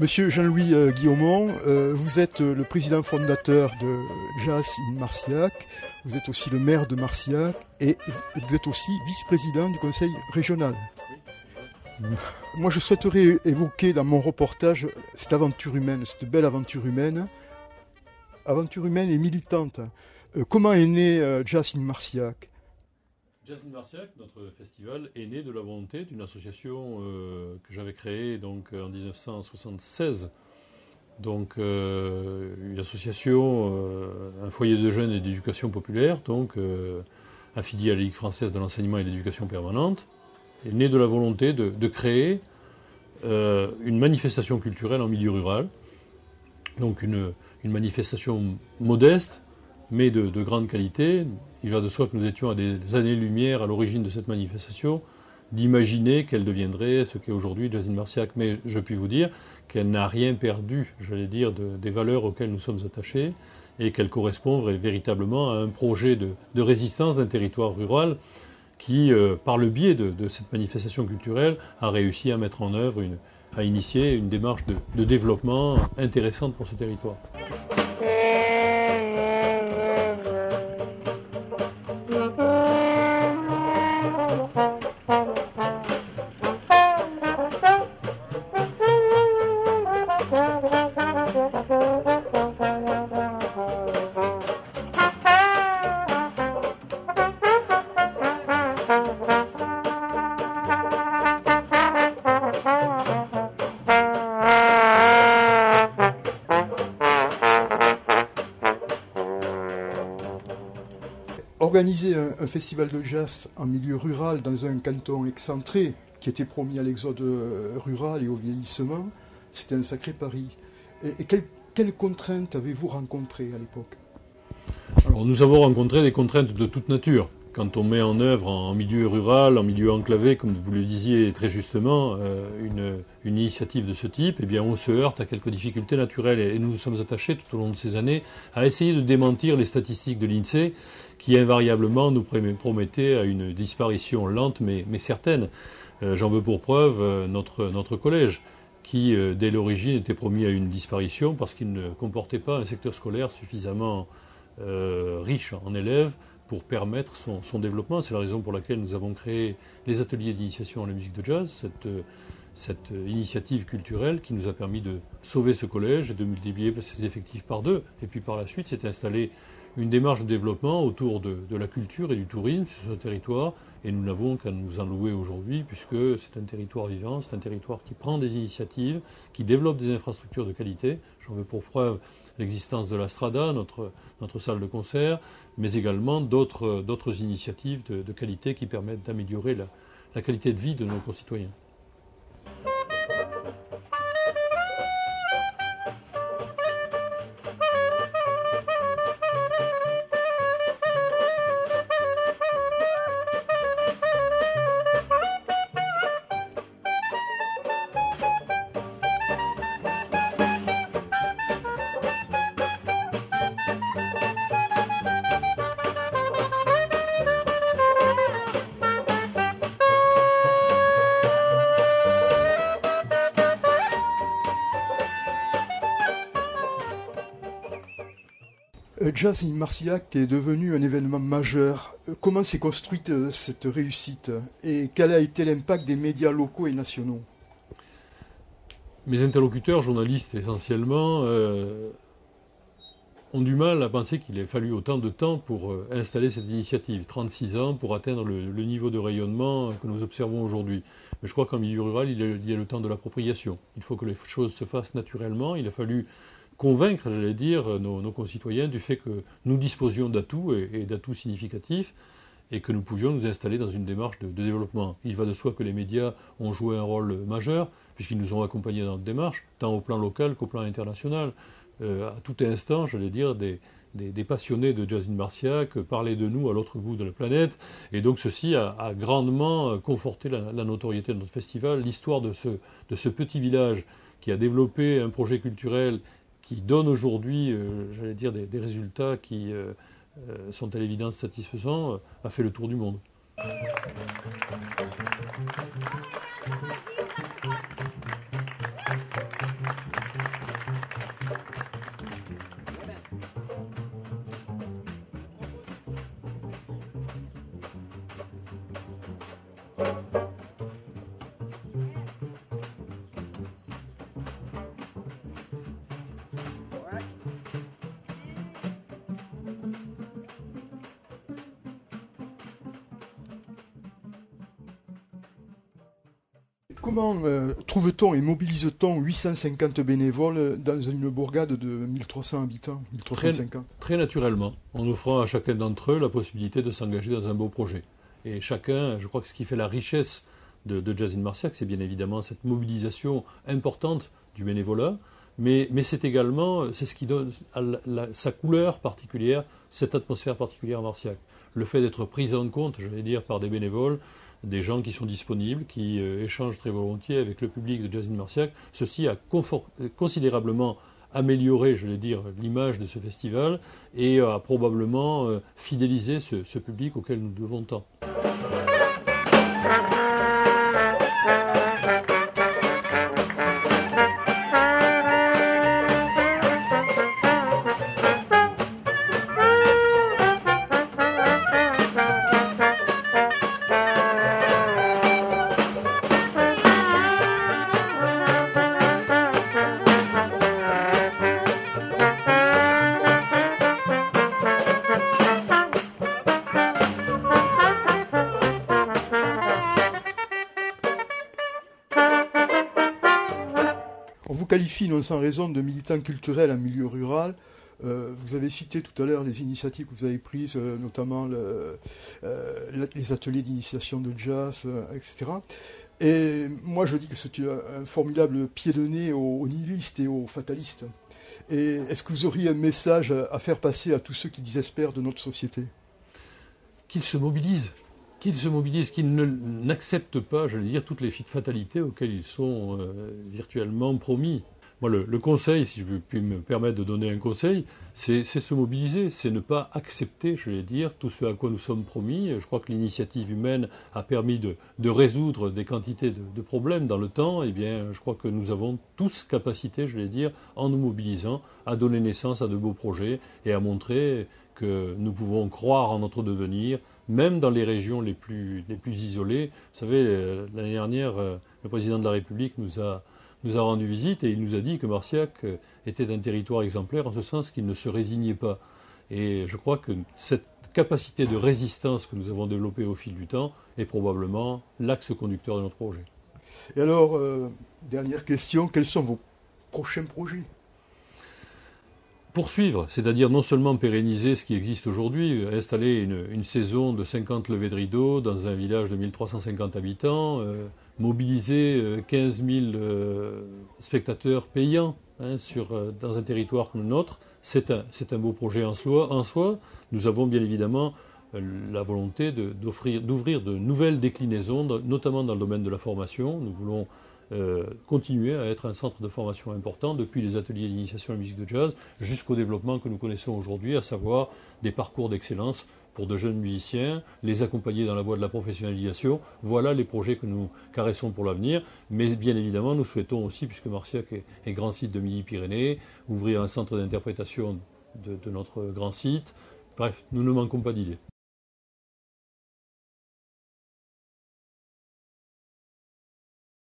Monsieur Jean-Louis euh, Guillaumont, euh, vous êtes euh, le président fondateur de Jazz in Marciac, vous êtes aussi le maire de Marciac et vous êtes aussi vice-président du conseil régional. Moi, je souhaiterais évoquer dans mon reportage cette aventure humaine, cette belle aventure humaine, aventure humaine et militante. comment est né Jazz in Marciac? Jazz in notre festival, est né de la volonté d'une association euh, que j'avais créée donc, en 1976. Donc, euh, une association, euh, un foyer de jeunes et d'éducation populaire, donc affilié à la Ligue française de l'enseignement et de l'éducation permanente, est née de la volonté de, créer une manifestation culturelle en milieu rural. Donc, une, manifestation modeste, mais de, de grande qualité, il va de soi que nous étions à des années-lumière à l'origine de cette manifestation, d'imaginer qu'elle deviendrait ce qu'est aujourd'hui Jazine Marciac. Mais je puis vous dire qu'elle n'a rien perdu, j'allais dire, des valeurs auxquelles nous sommes attachés et qu'elle correspond véritablement à un projet de, résistance d'un territoire rural qui, euh, par le biais de, cette manifestation culturelle, a réussi à mettre en œuvre, à initier une démarche de développement intéressante pour ce territoire. Organiser un, festival de jazz en milieu rural dans un canton excentré qui était promis à l'exode euh, rural et au vieillissement, c'était un sacré pari. Et, quelles, contraintes avez-vous rencontrées à l'époque? Alors nous avons rencontré des contraintes de toute nature. Quand on met en œuvre en milieu rural, en milieu enclavé, comme vous le disiez très justement, euh, une, initiative de ce type, eh on se heurte à quelques difficultés naturelles et nous nous sommes attachés tout au long de ces années à essayer de démentir les statistiques de l'INSEE qui invariablement nous promettait à une disparition lente mais, certaine. Euh, j'en veux pour preuve euh, notre, collège qui, dès l'origine, était promis à une disparition parce qu'il ne comportait pas un secteur scolaire suffisamment riche en élèves pour permettre son, développement. C'est la raison pour laquelle nous avons créé les ateliers d'initiation à la musique de jazz, cette, initiative culturelle qui nous a permis de sauver ce collège et de multiplier ses effectifs par deux. Et puis par la suite s'est installé une démarche de développement autour de, la culture et du tourisme sur ce territoire. Et nous n'avons qu'à nous en louer aujourd'hui, puisque c'est un territoire vivant, c'est un territoire qui prend des initiatives, qui développe des infrastructures de qualité. J'en veux pour preuve l'existence de la Strada, notre, salle de concert, mais également d'autres initiatives de, qualité qui permettent d'améliorer la qualité de vie de nos concitoyens. Jazz in Marciac est devenu un événement majeur. Euh, comment s'est construite euh, cette réussite et quel a été l'impact des médias locaux et nationaux? Mes interlocuteurs, journalistes essentiellement, ont du mal à penser qu'il ait fallu autant de temps pour installer cette initiative. 36 ans pour atteindre le, niveau de rayonnement que nous observons aujourd'hui. Mais je crois qu'en milieu rural, il y a le temps de l'appropriation. Il faut que les choses se fassent naturellement. Il a fallu convaincre, j'allais dire, nos, concitoyens du fait que nous disposions d'atouts et, d'atouts significatifs et que nous pouvions nous installer dans une démarche de, développement. Il va de soi que les médias ont joué un rôle majeur, puisqu'ils nous ont accompagnés dans notre démarche, tant au plan local qu'au plan international. Euh, à tout instant, j'allais dire, des, passionnés de Jazz in Marciac parlaient de nous à l'autre bout de la planète, et donc ceci a, grandement conforté la, notoriété de notre festival, l'histoire de ce petit village qui a développé un projet culturel qui donne aujourd'hui, euh, j'allais dire, des, résultats qui euh, euh, sont à l'évidence satisfaisants, a fait le tour du monde. Comment euh, trouve-t-on et mobilise-t-on 850 bénévoles dans une bourgade de 1300 habitants, 1350 très, naturellement, en offrant à chacun d'entre eux la possibilité de s'engager dans un beau projet. Et chacun, je crois que ce qui fait la richesse de, de Jazz Marciac, c'est bien évidemment cette mobilisation importante du bénévolat, mais, c'est également c'est ce qui donne sa couleur particulière, cette atmosphère particulière à Marciac. Le fait d'être pris en compte, je vais dire, par des bénévoles, des gens qui sont disponibles, qui euh, échangent très volontiers avec le public de Jazz Marciac, ceci a considérablement amélioré, je vais dire, l'image de ce festival et a probablement euh, fidélisé ce public auquel nous devons tant. Qualifie non sans raison de militant culturel en milieu rural. Euh, vous avez cité tout à l'heure les initiatives que vous avez prises, euh, notamment euh, les ateliers d'initiation de jazz, etc. Et moi, je dis que c'est un formidable pied de nez aux, nihilistes et aux fatalistes. Et est-ce que vous auriez un message à faire passer à tous ceux qui désespèrent de notre société? Qu'ils se mobilisent qu'ils se mobilisent, qu'ils n'acceptent pas, je veux dire, toutes les fatalités auxquelles ils sont euh, virtuellement promis. Moi, le, conseil, si je puis me permettre de donner un conseil, c'est se mobiliser, c'est ne pas accepter, je vais dire, tout ce à quoi nous sommes promis. Je crois que l'initiative humaine a permis de, résoudre des quantités de, de, problèmes dans le temps. Eh bien, je crois que nous avons tous capacité, je vais dire, en nous mobilisant, à donner naissance à de beaux projets et à montrer que nous pouvons croire en notre devenir, même dans les régions les plus, isolées. Vous savez, euh, l'année dernière, euh, le président de la République nous a, nous a rendu visite et il nous a dit que Marciac euh, était un territoire exemplaire en ce sens qu'il ne se résignait pas. Et je crois que cette capacité de résistance que nous avons développée au fil du temps est probablement l'axe conducteur de notre projet. Et alors, dernière question, quels sont vos prochains projets? Poursuivre, c'est-à-dire non seulement pérenniser ce qui existe aujourd'hui, installer une, saison de 50 levées de rideaux dans un village de 1350 habitants, euh, mobiliser 15 euh, 000 euh, spectateurs payants hein, dans un territoire comme le nôtre, c'est un, beau projet en soi, en soi. Nous avons bien évidemment la volonté d'ouvrir de, nouvelles déclinaisons, notamment dans le domaine de la formation. Nous voulons euh, continuer à être un centre de formation important, depuis les ateliers d'initiation à la musique de jazz jusqu'au développement que nous connaissons aujourd'hui, à savoir des parcours d'excellence pour de jeunes musiciens, les accompagner dans la voie de la professionnalisation. Voilà les projets que nous caressons pour l'avenir. Mais bien évidemment, nous souhaitons aussi, puisque Marciac est, grand site de Midi-Pyrénées, ouvrir un centre d'interprétation de notre grand site. Bref, nous ne manquons pas d'idées.